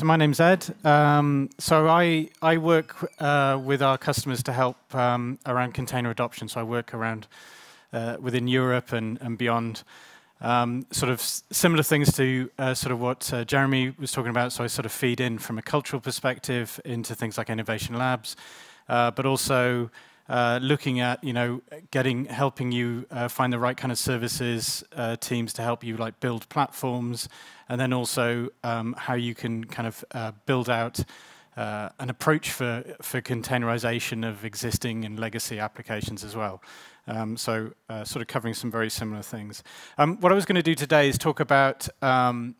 So my name's Ed. Um, so I I work uh, with our customers to help um, around container adoption. So I work around uh, within Europe and, and beyond. Um, sort of similar things to uh, sort of what uh, Jeremy was talking about. So I sort of feed in from a cultural perspective into things like innovation labs, uh, but also uh, looking at you know getting helping you uh, find the right kind of services uh, teams to help you like build platforms, and then also um, how you can kind of build out. an approach for, for containerization of existing and legacy applications as well. Um, so uh, sort of covering some very similar things. Um, what I was going to do today is talk about um,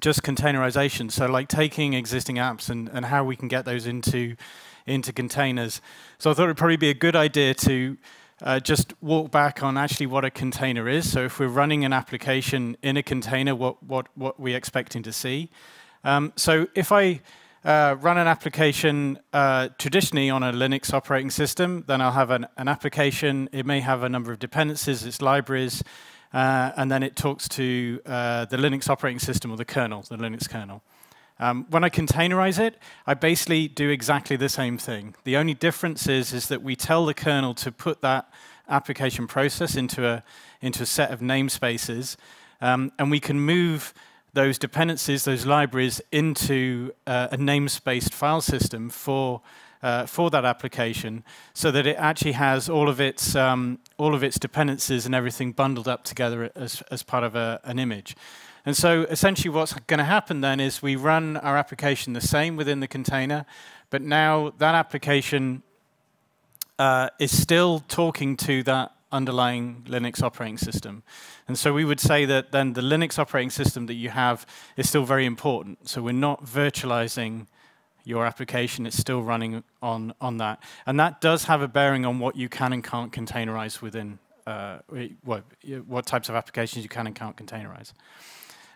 just containerization. So like taking existing apps and, and how we can get those into, into containers. So I thought it would probably be a good idea to uh, just walk back on actually what a container is. So if we're running an application in a container, what, what, what we're expecting to see. Um, so if I uh, run an application uh, traditionally on a Linux operating system, then I'll have an, an, application. It may have a number of dependencies, its libraries, uh, and then it talks to uh, the Linux operating system or the kernel, the Linux kernel. Um, when I containerize it, I basically do exactly the same thing. The only difference is, is that we tell the kernel to put that application process into a, into a set of namespaces, um, and we can move those dependencies, those libraries, into uh, a namespace file system for uh, for that application, so that it actually has all of its um, all of its dependencies and everything bundled up together as as part of a, an image. And so essentially, what's going to happen then is we run our application the same within the container, but now that application uh, is still talking to that underlying Linux operating system. And so we would say that then the Linux operating system that you have is still very important. So we're not virtualizing your application, it's still running on, on that. And that does have a bearing on what you can and can't containerize within, uh, what, what types of applications you can and can't containerize.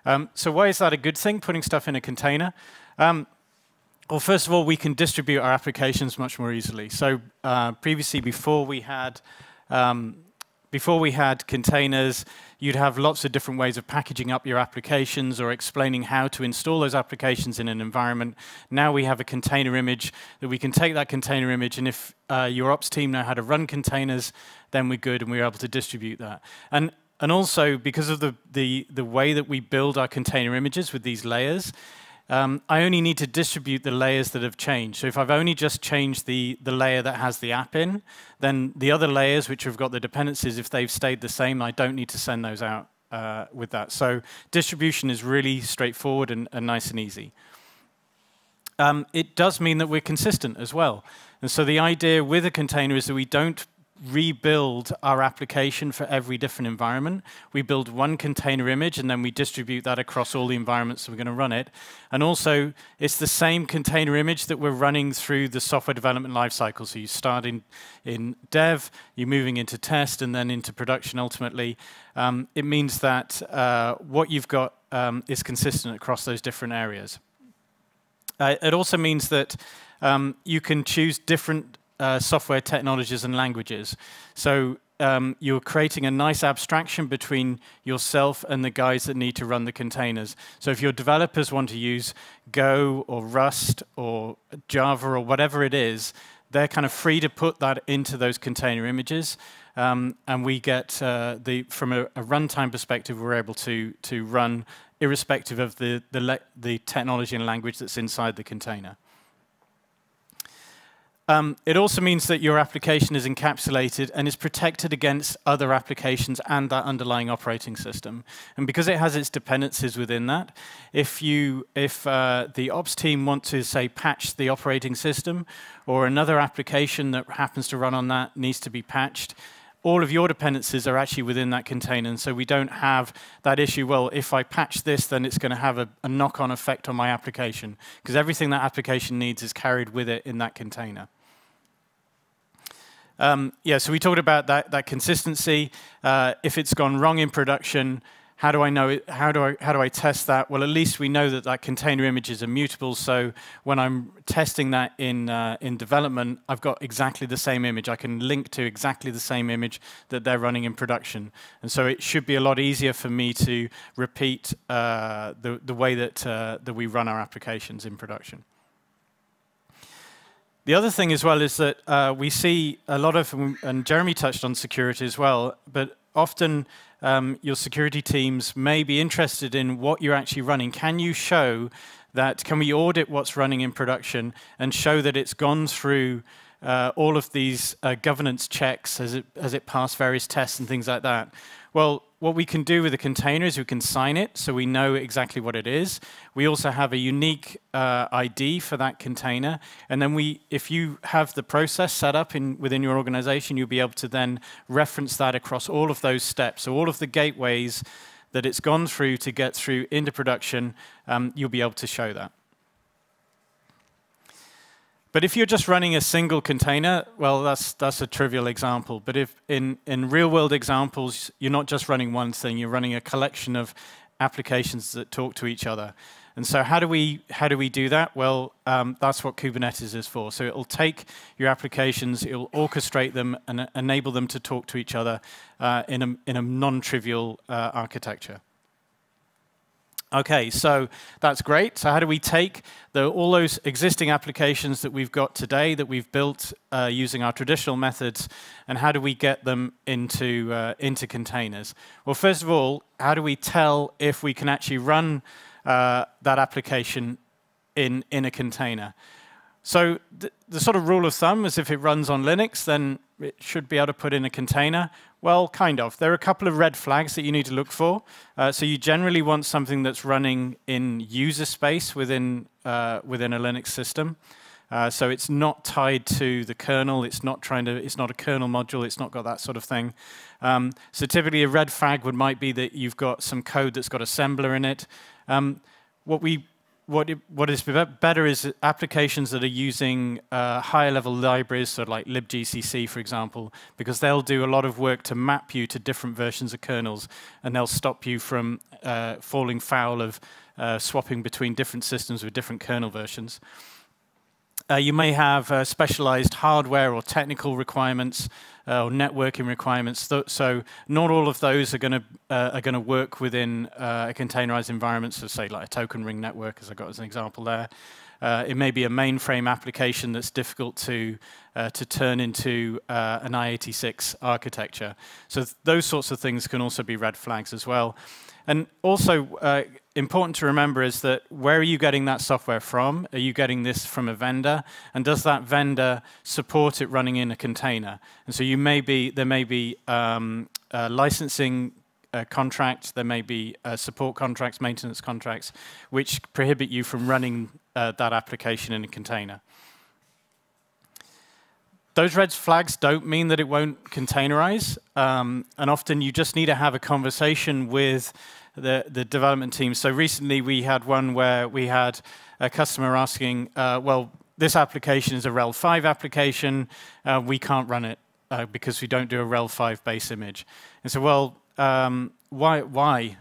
Um, so why is that a good thing, putting stuff in a container? Um, well, first of all, we can distribute our applications much more easily. So uh, previously, before we had um, before we had containers, you'd have lots of different ways of packaging up your applications or explaining how to install those applications in an environment. Now we have a container image that we can take that container image, and if uh, your ops team know how to run containers, then we're good and we're able to distribute that. And and also because of the, the, the way that we build our container images with these layers, um, I only need to distribute the layers that have changed. So if I've only just changed the, the layer that has the app in, then the other layers which have got the dependencies, if they've stayed the same, I don't need to send those out uh, with that. So distribution is really straightforward and, and nice and easy. Um, it does mean that we're consistent as well. And so the idea with a container is that we don't rebuild our application for every different environment. We build one container image and then we distribute that across all the environments that we're going to run it. And also, it's the same container image that we're running through the software development lifecycle. So you start in, in dev, you're moving into test, and then into production ultimately. Um, it means that uh, what you've got um, is consistent across those different areas. Uh, it also means that um, you can choose different uh, software technologies and languages. So um, you're creating a nice abstraction between yourself and the guys that need to run the containers. So if your developers want to use Go or Rust or Java or whatever it is, they're kind of free to put that into those container images. Um, and we get uh, the from a, a runtime perspective, we're able to to run irrespective of the the, the technology and language that's inside the container. Um, it also means that your application is encapsulated and is protected against other applications and that underlying operating system. And because it has its dependencies within that, if you, if uh, the ops team want to say patch the operating system, or another application that happens to run on that needs to be patched, all of your dependencies are actually within that container. And so we don't have that issue, well, if I patch this, then it's going to have a, a knock-on effect on my application. Because everything that application needs is carried with it in that container. Um, yeah, so we talked about that, that consistency. Uh, if it's gone wrong in production, how do I know it? How do I, how do I test that? Well, at least we know that that container image is immutable. So when I'm testing that in, uh, in development, I've got exactly the same image. I can link to exactly the same image that they're running in production. And so it should be a lot easier for me to repeat uh, the, the way that, uh, that we run our applications in production. The other thing as well is that uh, we see a lot of, and Jeremy touched on security as well, but often um, your security teams may be interested in what you're actually running. Can you show that, can we audit what's running in production and show that it's gone through uh, all of these uh, governance checks as it, as it passed various tests and things like that? Well, what we can do with the container is we can sign it so we know exactly what it is. We also have a unique uh, ID for that container. And then we, if you have the process set up in, within your organization, you'll be able to then reference that across all of those steps. So all of the gateways that it's gone through to get through into production, um, you'll be able to show that. But if you're just running a single container, well, that's, that's a trivial example. But if in, in real-world examples, you're not just running one thing, you're running a collection of applications that talk to each other. And so how do we, how do, we do that? Well, um, that's what Kubernetes is for. So it'll take your applications, it'll orchestrate them, and enable them to talk to each other uh, in a, in a non-trivial uh, architecture. Okay, so that's great. So how do we take the, all those existing applications that we've got today that we've built uh, using our traditional methods, and how do we get them into, uh, into containers? Well, first of all, how do we tell if we can actually run uh, that application in, in a container? So th the sort of rule of thumb is if it runs on Linux, then it should be able to put in a container. Well, kind of. There are a couple of red flags that you need to look for. Uh, so you generally want something that's running in user space within, uh, within a Linux system. Uh, so it's not tied to the kernel. It's not trying to. It's not a kernel module. It's not got that sort of thing. Um, so typically, a red flag would might be that you've got some code that's got assembler in it. Um, what we what, it, what is better is applications that are using uh, higher level libraries, so like libgcc, for example, because they'll do a lot of work to map you to different versions of kernels, and they'll stop you from uh, falling foul of uh, swapping between different systems with different kernel versions. Uh, you may have uh, specialized hardware or technical requirements uh, or networking requirements. So not all of those are going to uh, are going to work within uh, a containerized environment. So say like a token ring network, as I got as an example there. Uh, it may be a mainframe application that's difficult to to turn into an i86 architecture. So th those sorts of things can also be red flags as well. And also uh, important to remember is that where are you getting that software from? Are you getting this from a vendor? And does that vendor support it running in a container? And so you may be, there may be um, licensing uh, contract, there may be uh, support contracts, maintenance contracts, which prohibit you from running uh, that application in a container. Those red flags don't mean that it won't containerize, um, and often you just need to have a conversation with the, the development team. So recently we had one where we had a customer asking, uh, well, this application is a RHEL 5 application, uh, we can't run it uh, because we don't do a RHEL 5 base image. And so, well, um, why, why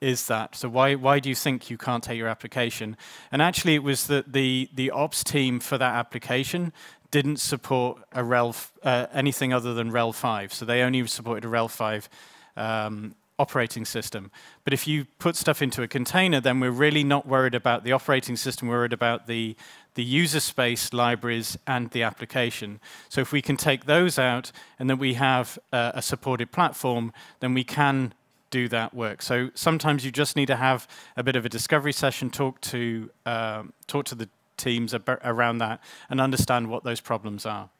is that? So why, why do you think you can't take your application? And actually, it was that the, the ops team for that application didn't support a RHEL, uh, anything other than RHEL 5. So they only supported a RHEL 5 um, operating system. But if you put stuff into a container, then we're really not worried about the operating system, we're worried about the, the user space libraries and the application. So if we can take those out and then we have uh, a supported platform, then we can do that work. So sometimes you just need to have a bit of a discovery session, talk to, um, talk to the teams around that and understand what those problems are.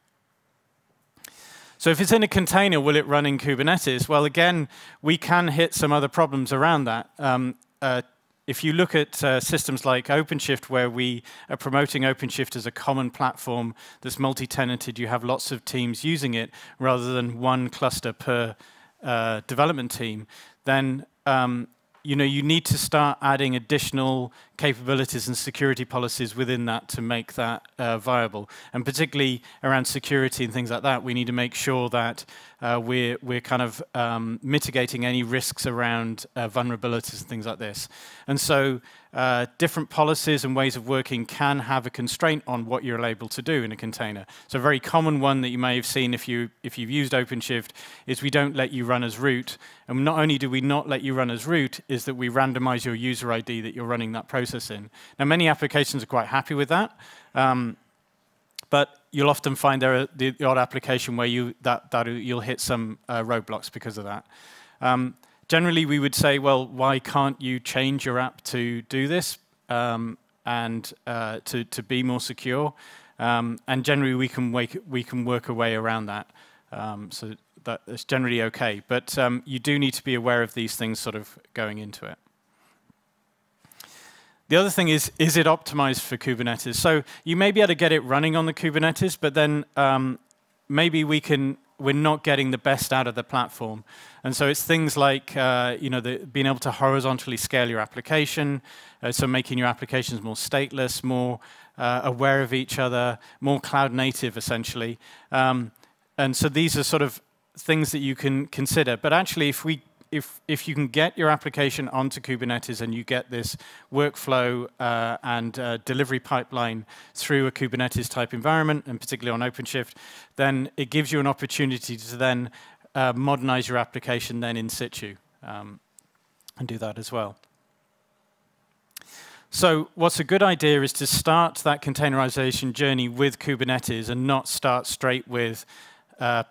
So if it's in a container, will it run in Kubernetes? Well, again, we can hit some other problems around that. Um, uh, if you look at uh, systems like OpenShift, where we are promoting OpenShift as a common platform that's multi-tenanted, you have lots of teams using it rather than one cluster per uh, development team, then um, you know you need to start adding additional capabilities and security policies within that to make that uh, viable. And particularly around security and things like that, we need to make sure that uh, we're, we're kind of um, mitigating any risks around uh, vulnerabilities and things like this. And so uh, different policies and ways of working can have a constraint on what you're able to do in a container. So a very common one that you may have seen if, you, if you've used OpenShift is we don't let you run as root. And not only do we not let you run as root, is that we randomize your user ID that you're running that process Now, many applications are quite happy with that. Um, but you'll often find there are the, the odd application where you that, that you'll hit some uh, roadblocks because of that. Um, generally, we would say, well, why can't you change your app to do this um, and uh, to to be more secure? Um, and generally, we can wake, we can work a way around that. Um, so that's generally okay. But um, you do need to be aware of these things sort of going into it. The other thing is, is it optimized for Kubernetes? So you may be able to get it running on the Kubernetes, but then um, maybe we can, we're not getting the best out of the platform. And so it's things like, uh, you know, the, being able to horizontally scale your application, uh, so making your applications more stateless, more uh, aware of each other, more cloud native, essentially. Um, and so these are sort of things that you can consider. But actually, if we if, if you can get your application onto Kubernetes and you get this workflow uh, and uh, delivery pipeline through a Kubernetes type environment, and particularly on OpenShift, then it gives you an opportunity to then uh, modernize your application then in situ um, and do that as well. So what's a good idea is to start that containerization journey with Kubernetes and not start straight with uh,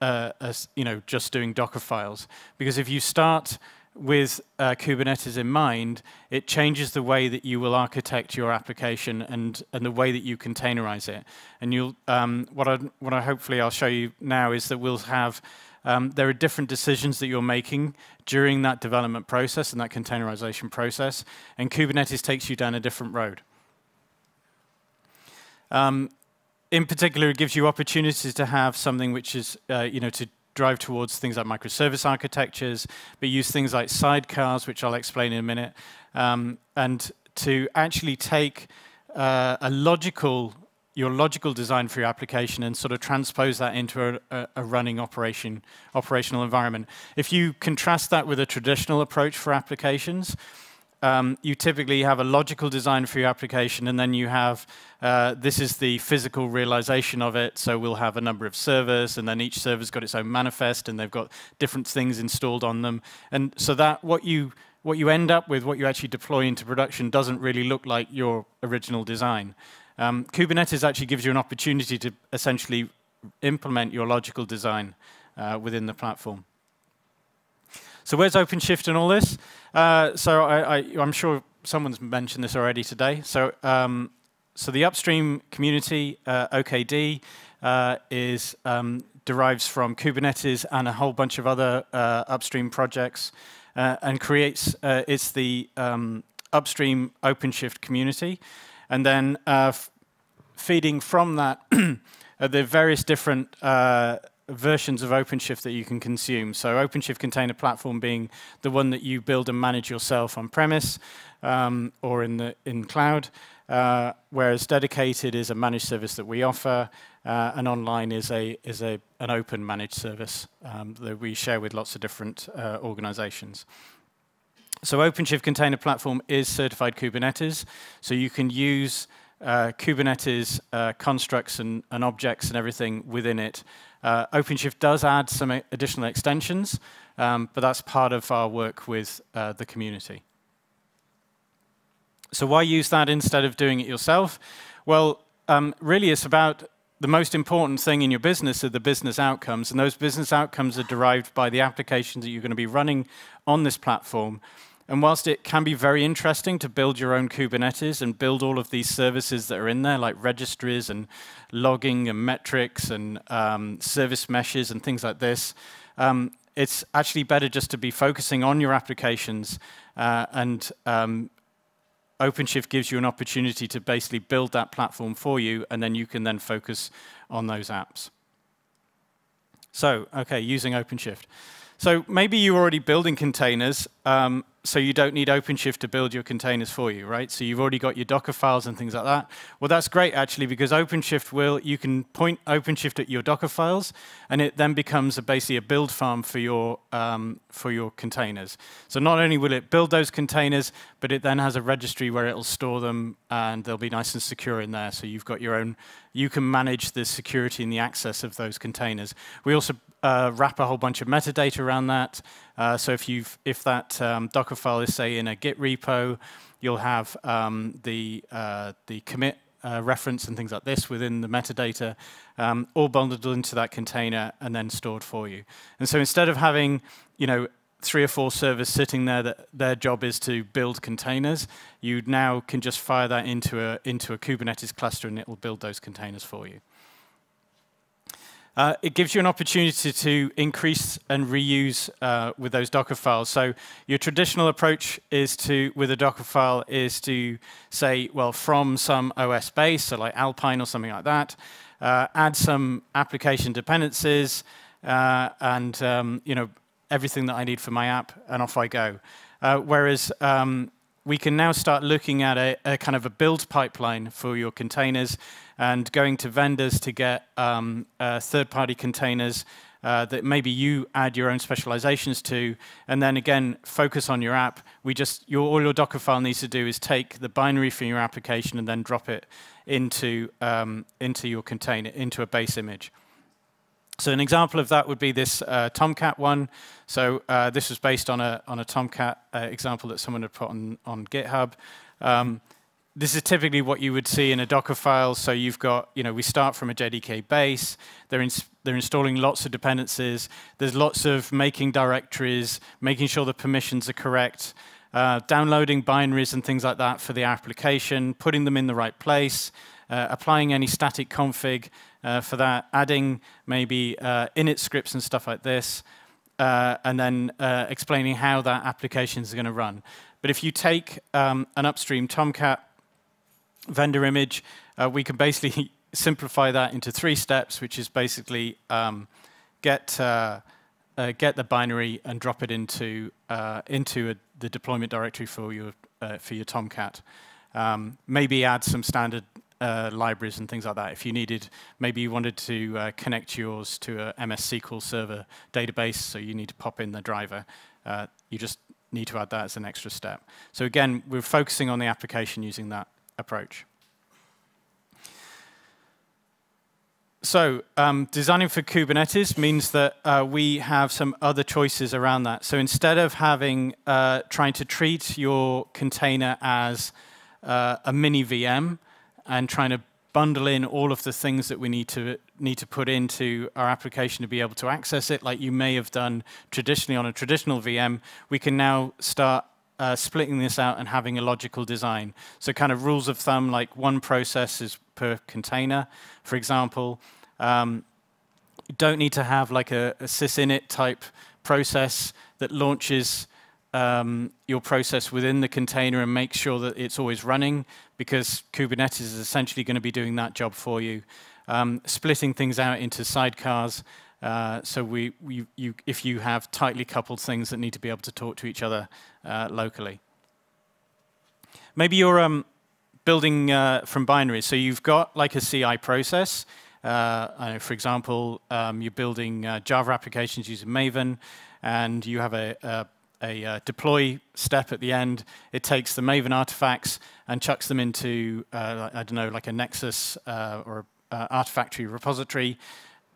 uh, as you know just doing Docker files because if you start with uh, Kubernetes in mind, it changes the way that you will architect your application and, and the way that you containerize it. And you'll, um, what, I, what I hopefully I'll show you now is that we'll have, um, there are different decisions that you're making during that development process and that containerization process, and Kubernetes takes you down a different road. Um, in particular, it gives you opportunities to have something which is, uh, you know, to drive towards things like microservice architectures, but use things like sidecars, which I'll explain in a minute, um, and to actually take uh, a logical, your logical design for your application and sort of transpose that into a, a, running operation, operational environment. If you contrast that with a traditional approach for applications, um, you typically have a logical design for your application, and then you have uh, this is the physical realization of it. So we'll have a number of servers, and then each server's got its own manifest, and they've got different things installed on them. And so that what you what you end up with, what you actually deploy into production, doesn't really look like your original design. Um, Kubernetes actually gives you an opportunity to essentially implement your logical design uh, within the platform. So where's OpenShift and all this? Uh, so I, am sure someone's mentioned this already today. So, um, so the upstream community, uh, OKD, uh, is um, derives from Kubernetes and a whole bunch of other uh, upstream projects, uh, and creates uh, it's the um, upstream OpenShift community, and then feeding from that, the various different versions of OpenShift that you can consume. So OpenShift Container Platform being the one that you build and manage yourself on premise um, or in the in cloud, uh, whereas Dedicated is a managed service that we offer, uh, and online is a is a an open managed service um, that we share with lots of different uh, organizations. So OpenShift Container Platform is certified Kubernetes, so you can use uh, Kubernetes uh, constructs and, and, objects and everything within it uh, OpenShift does add some additional extensions, um, but that's part of our work with uh, the community. So why use that instead of doing it yourself? Well, um, really it's about the most important thing in your business are the business outcomes, and those business outcomes are derived by the applications that you're going to be running on this platform. And whilst it can be very interesting to build your own Kubernetes and build all of these services that are in there, like registries and logging and metrics and um, service meshes and things like this, um, it's actually better just to be focusing on your applications uh, and um, OpenShift gives you an opportunity to basically build that platform for you, and then you can then focus on those apps. So, okay, using OpenShift. So maybe you're already building containers, um, so you don't need OpenShift to build your containers for you, right? So you've already got your Docker files and things like that. Well, that's great actually because OpenShift will you can point OpenShift at your Docker files, and it then becomes a, basically a build farm for your um, for your containers. So not only will it build those containers, but it then has a registry where it'll store them, and they'll be nice and secure in there. So you've got your own. You can manage the security and the access of those containers. We also uh, wrap a whole bunch of metadata around that. Uh, so if you've if that um, Docker file is say in a Git repo, you'll have um, the uh, the commit uh, reference and things like this within the metadata, um, all bundled into that container and then stored for you. And so instead of having you know three or four servers sitting there that their job is to build containers, you now can just fire that into a into a Kubernetes cluster and it will build those containers for you. Uh, it gives you an opportunity to increase and reuse uh, with those Docker files. So your traditional approach is to, with a Docker file, is to say, well, from some OS base, so like Alpine or something like that, uh, add some application dependencies, uh, and um, you know everything that I need for my app, and off I go. Uh, whereas um, we can now start looking at a, a, kind of a build pipeline for your containers and going to vendors to get um, uh, third-party containers uh, that maybe you add your own specializations to, and then again, focus on your app. We just, your, all your Docker file needs to do is take the binary from your application and then drop it into, um, into your container, into a base image. So an example of that would be this uh, Tomcat one. So uh, this was based on a, on a Tomcat uh, example that someone had put on, on GitHub. Um, this is typically what you would see in a Docker file. So you've got, you know, we start from a JDK base. They're, they're installing lots of dependencies. There's lots of making directories, making sure the permissions are correct, uh, downloading binaries and things like that for the application, putting them in the right place, uh, applying any static config uh, for that, adding maybe uh, init scripts and stuff like this, uh, and then uh, explaining how that application is going to run. But if you take um, an upstream Tomcat vendor image, uh, we can basically simplify that into three steps, which is basically um, get uh, get the binary and drop it into into a, the deployment directory for your for your Tomcat. Um, maybe add some standard uh, libraries and things like that. If you needed, maybe you wanted to uh, connect yours to a MS SQL server database, so you need to pop in the driver. Uh, you just need to add that as an extra step. So again, we're focusing on the application using that approach. So um, designing for Kubernetes means that uh, we have some other choices around that. So instead of having uh, trying to treat your container as uh, a mini VM, and trying to bundle in all of the things that we need to need to put into our application to be able to access it, like you may have done traditionally on a traditional VM, we can now start uh, splitting this out and having a logical design. So kind of rules of thumb, like one process is per container, for example. Um, you don't need to have like a, a sysinit type process that launches um, your process within the container and make sure that it's always running because Kubernetes is essentially going to be doing that job for you. Um, splitting things out into sidecars. Uh, so we, we, you, if you have tightly coupled things that need to be able to talk to each other uh, locally. Maybe you're um, building uh, from binaries. So you've got like a CI process. Uh, for example, um, you're building uh, Java applications using Maven, and you have a, a a uh, deploy step at the end. It takes the Maven artifacts and chucks them into, I don't know, like a Nexus or uh, Artifactory repository.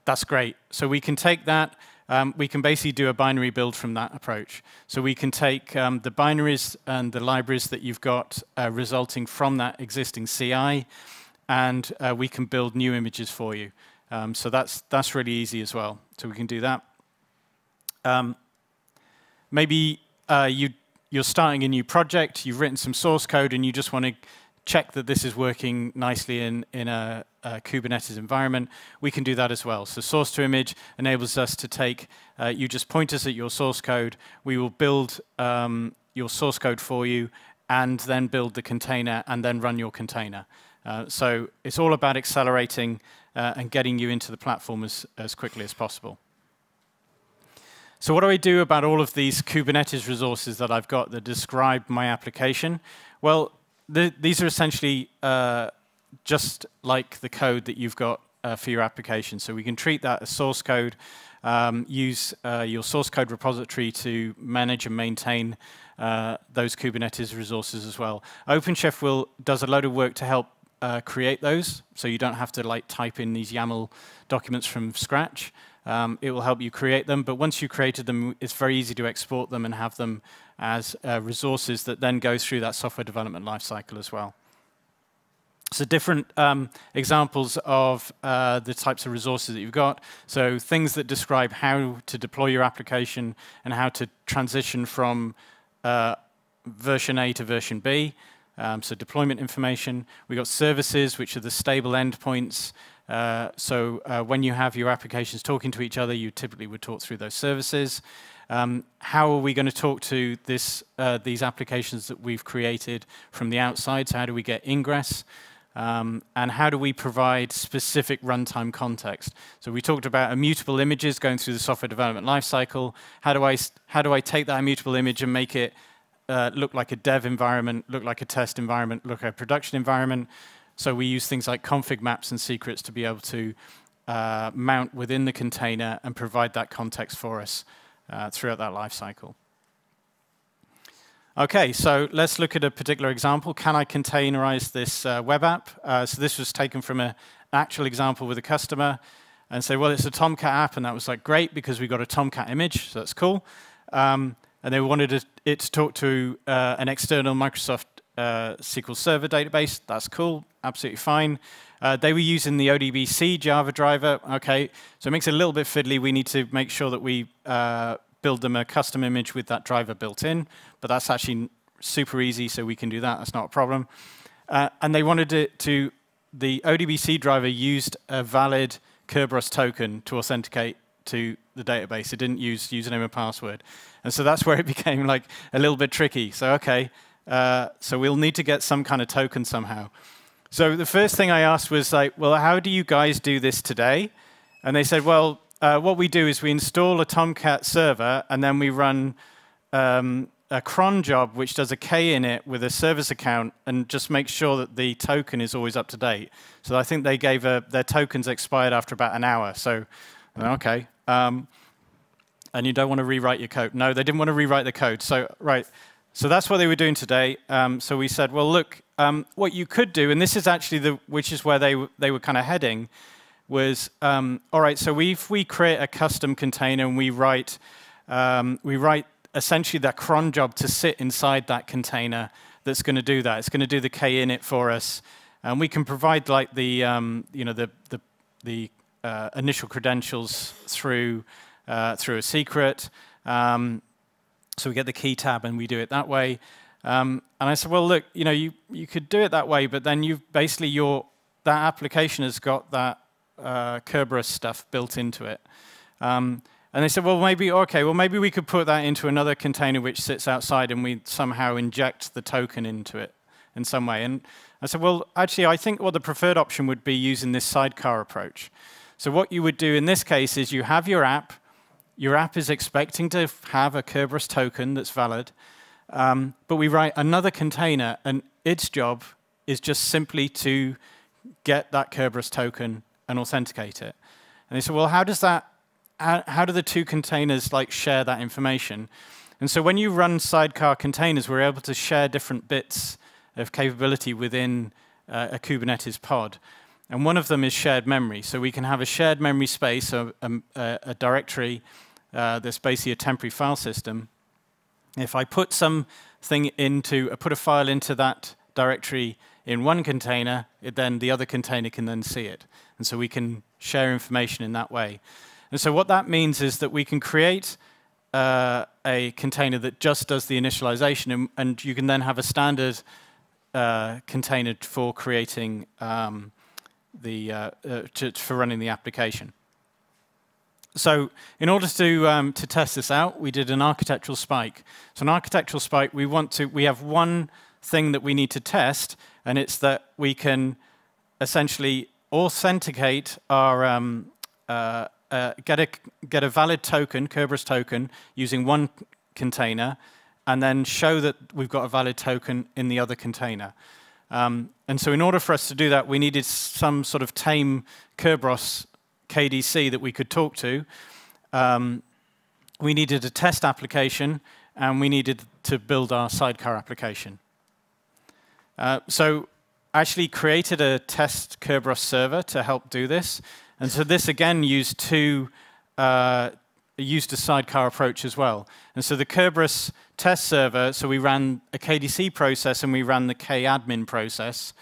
That's great. So we can take that. Um, we can basically do a binary build from that approach. So we can take um, the binaries and the libraries that you've got uh, resulting from that existing CI, and uh, we can build new images for you. Um, so that's that's really easy as well. So we can do that. Um, Maybe uh, you, you're starting a new project, you've written some source code, and you just want to check that this is working nicely in, in a, a, Kubernetes environment, we can do that as well. So source to image enables us to take, uh, you just point us at your source code, we will build um, your source code for you, and then build the container, and then run your container. Uh, so it's all about accelerating uh, and getting you into the platform as, as quickly as possible. so what do I do about all of these Kubernetes resources that I've got that describe my application? Well, the, these are essentially uh, just like the code that you've got uh, for your application. So we can treat that as source code, um, use uh, your source code repository to manage and maintain uh, those Kubernetes resources as well. OpenShift will does a load of work to help uh, create those, so you don't have to like type in these YAML documents from scratch. Um, it will help you create them, but once you created them, it's very easy to export them and have them as uh, resources that then go through that software development lifecycle as well. So different um, examples of uh, the types of resources that you've got. So things that describe how to deploy your application and how to transition from uh, version A to version B. Um, so deployment information. We've got services, which are the stable endpoints. Uh, so uh, when you have your applications talking to each other, you typically would talk through those services. Um, how are we going to talk to this, uh, these applications that we've created from the outside? So how do we get ingress? Um, and how do we provide specific runtime context? So we talked about immutable images going through the software development lifecycle. How do I how do I take that immutable image and make it uh, look like a dev environment, look like a test environment, look like a production environment? So we use things like config maps and secrets to be able to uh, mount within the container and provide that context for us uh, throughout that lifecycle. Okay, so let's look at a particular example. Can I containerize this uh, web app? Uh, so this was taken from an actual example with a customer and say, well, it's a Tomcat app, and that was like great because we got a Tomcat image, so that's cool. Um, and they wanted it to talk to uh, an external Microsoft uh, SQL Server database. That's cool, absolutely fine. Uh, they were using the ODBC Java driver. Okay, so it makes it a little bit fiddly. We need to make sure that we uh, build them a custom image with that driver built in, but that's actually super easy, so we can do that. That's not a problem. Uh, and they wanted it to, the ODBC driver used a valid Kerberos token to authenticate to the database. It didn't use username and password. And so that's where it became like a little bit tricky. So, okay, uh, so we'll need to get some kind of token somehow. So the first thing I asked was like, well, how do you guys do this today? And they said, well, uh, what we do is we install a Tomcat server and then we run um, a cron job which does a kinit with a service account and just makes sure that the token is always up to date. So I think they gave a, their tokens expired after about an hour. So, okay. Um, and you don't want to rewrite your code. No, they didn't want to rewrite the code. So, right. So that's what they were doing today. Um, so we said, well, look, um, what you could do, and this is actually the, which is where they, they were kind of heading, was, um, all right, so if we create a custom container and we write, um, we write essentially that cron job to sit inside that container that's going to do that. It's going to do the kinit for us. And we can provide like the, um, you know, the, the, the uh, initial credentials through, uh, through a secret. Um, so we get the keytab and we do it that way. Um, and I said, well, look, you know, you, you could do it that way, but then you've basically your, that application has got that uh, Kerberos stuff built into it. Um, and they said, well, maybe, okay, well, maybe we could put that into another container which sits outside and we somehow inject the token into it in some way. And I said, well, actually, I think what the preferred option would be using this sidecar approach. So what you would do in this case is you have your app. Your app is expecting to have a Kerberos token that's valid. Um, but we write another container, and its job is just simply to get that Kerberos token and authenticate it. And they said, well, how does that, how, how do the two containers like share that information? And so when you run sidecar containers, we're able to share different bits of capability within uh, a Kubernetes pod. And one of them is shared memory. So we can have a shared memory space, a, a, a directory uh, that's basically a temporary file system. If I put something into, I put a file into that directory in one container, it then the other container can then see it. And so we can share information in that way. And so what that means is that we can create uh, a container that just does the initialization, and, and you can then have a standard uh, container for creating um, the uh, uh to, for running the application. So in order to um, to test this out, we did an architectural spike. So an architectural spike, we want to we have one thing that we need to test, and it's that we can essentially authenticate our, um, uh, uh, get, a, get a valid token, Kerberos token, using one container, and then show that we've got a valid token in the other container. Um, and so in order for us to do that, we needed some sort of tame Kerberos KDC that we could talk to. Um, we needed a test application, and we needed to build our sidecar application. Uh, so I actually created a test Kerberos server to help do this. And so this, again, used two, uh, used a sidecar approach as well. And so the Kerberos test server, so we ran a KDC process and we ran the KAdmin process,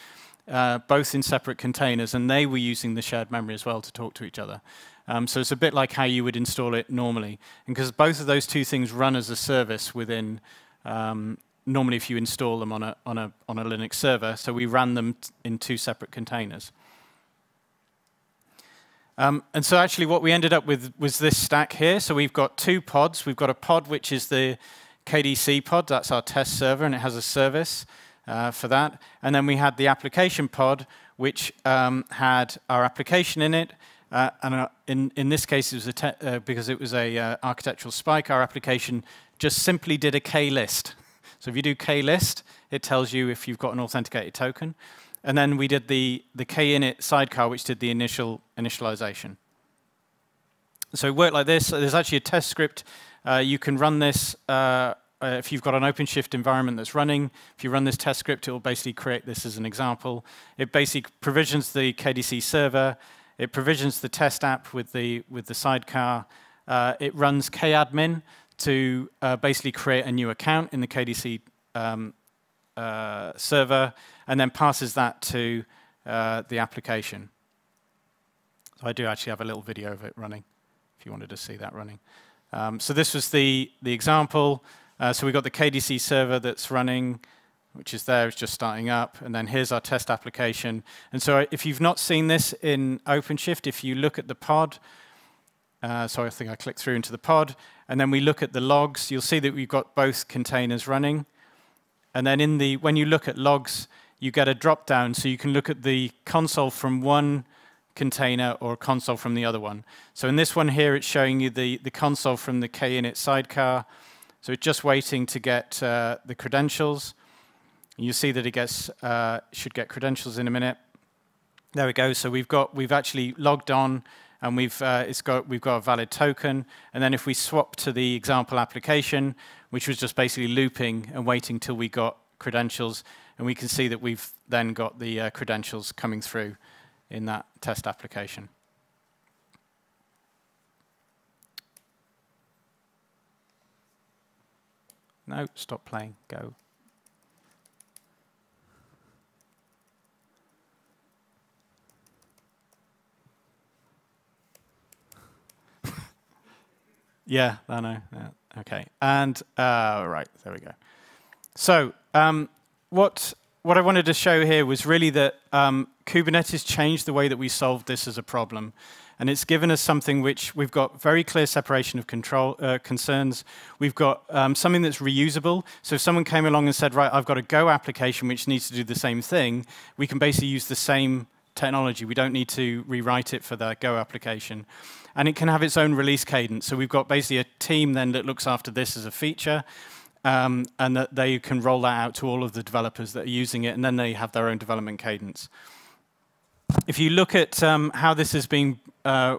uh, both in separate containers, and they were using the shared memory as well to talk to each other. Um, so it's a bit like how you would install it normally. And because both of those two things run as a service within, um, normally if you install them on a, on, a, on a Linux server, so we ran them in two separate containers. Um, and so actually what we ended up with was this stack here. So we've got two pods. We've got a pod which is the KDC pod. That's our test server, and it has a service uh, for that. And then we had the application pod, which um, had our application in it. Uh, and uh, in, in this case, it was a uh, because it was a uh, architectural spike, our application just simply did a k-list. So if you do k-list, it tells you if you've got an authenticated token. And then we did the, the K-init sidecar, which did the initial initialization. So it worked like this. There's actually a test script. Uh, you can run this uh, if you've got an OpenShift environment that's running. If you run this test script, it will basically create this as an example. It basically provisions the KDC server. It provisions the test app with the, with the sidecar. Uh, it runs kadmin to uh, basically create a new account in the KDC um, uh, server and then passes that to uh, the application. So I do actually have a little video of it running, if you wanted to see that running. Um, so this was the, the example. Uh, so we've got the KDC server that's running, which is there, it's just starting up. And then here's our test application. And so if you've not seen this in OpenShift, if you look at the pod, uh, so I think I click through into the pod, and then we look at the logs, you'll see that we've got both containers running. And then in the, when you look at logs, you get a drop down so you can look at the console from one container or console from the other one. So in this one here, it's showing you the, the console from the KInit sidecar. So it's just waiting to get uh, the credentials. You see that it gets uh, should get credentials in a minute. There we go. So we've got we've actually logged on and we've uh, it's got we've got a valid token. And then if we swap to the example application, which was just basically looping and waiting till we got credentials, and we can see that we've then got the uh, credentials coming through in that test application. No, stop playing, go. yeah, I know. Yeah, okay, and uh, right, there we go. So um, what what I wanted to show here was really that um, Kubernetes changed the way that we solved this as a problem. And it's given us something which we've got very clear separation of control uh, concerns. We've got um, something that's reusable. So if someone came along and said, right, I've got a Go application which needs to do the same thing, we can basically use the same technology. We don't need to rewrite it for the Go application. And it can have its own release cadence. So we've got basically a team then that looks after this as a feature um, and that they can roll that out to all of the developers that are using it, and then they have their own development cadence. If you look at um, how this is being uh,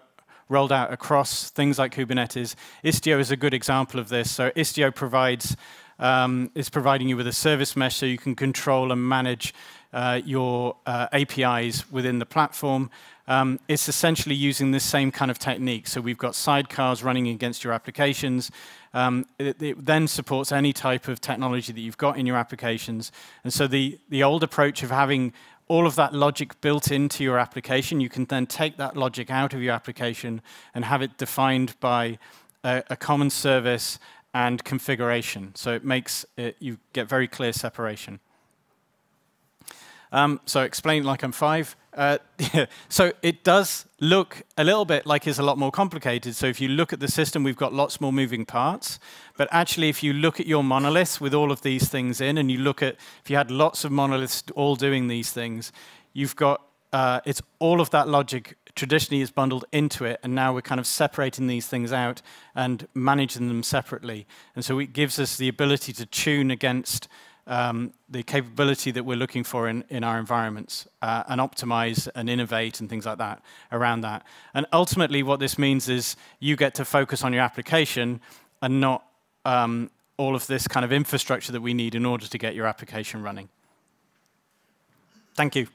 rolled out across things like Kubernetes, Istio is a good example of this. So Istio provides um, is providing you with a service mesh so you can control and manage uh, your uh, APIs within the platform. Um, it's essentially using the same kind of technique. So we've got sidecars running against your applications. Um, it, it, then supports any type of technology that you've got in your applications. And so the, the old approach of having all of that logic built into your application, you can then take that logic out of your application and have it defined by a, a common service and configuration. So it makes it, you get very clear separation. Um, so explain like I'm five. Uh, so it does look a little bit like it's a lot more complicated. So if you look at the system, we've got lots more moving parts. But actually, if you look at your monoliths with all of these things in, and you look at if you had lots of monoliths all doing these things, you've got uh, it's all of that logic traditionally is bundled into it, and now we're kind of separating these things out and managing them separately. And so it gives us the ability to tune against um, the capability that we're looking for in, in our environments uh, and optimize and innovate and things like that around that. And ultimately, what this means is you get to focus on your application and not um, all of this kind of infrastructure that we need in order to get your application running. Thank you.